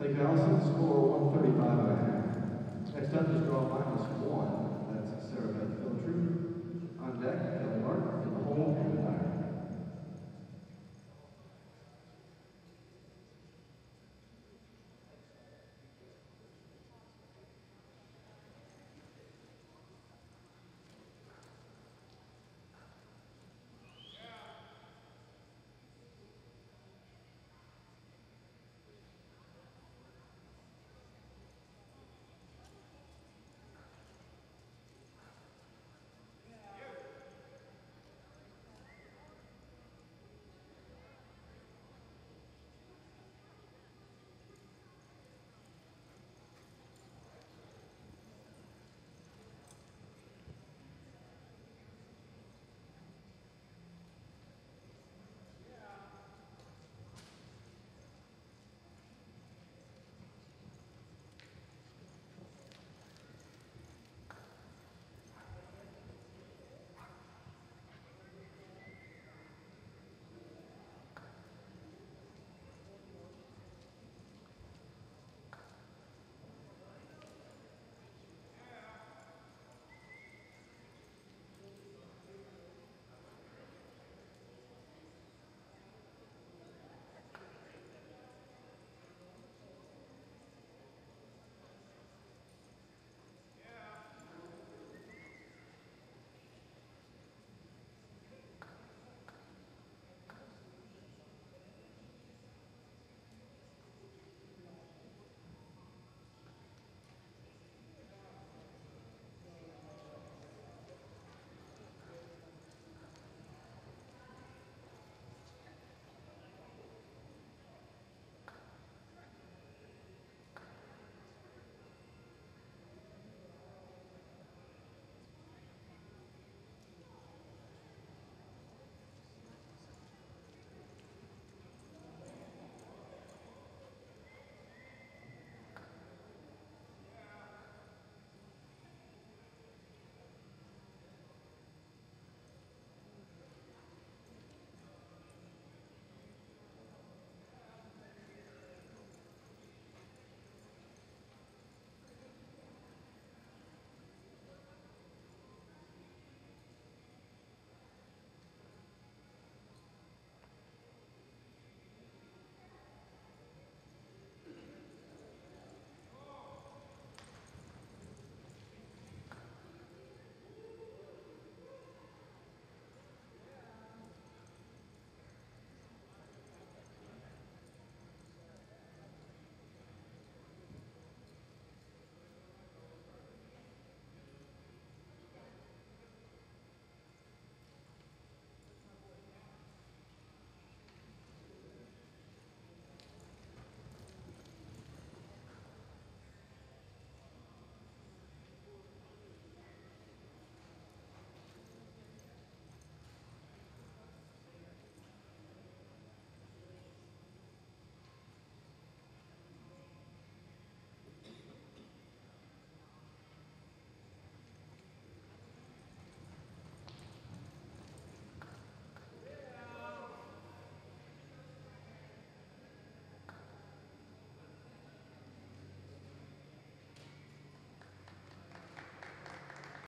Thank you, Allison. Score 135 and a half. Next up is draw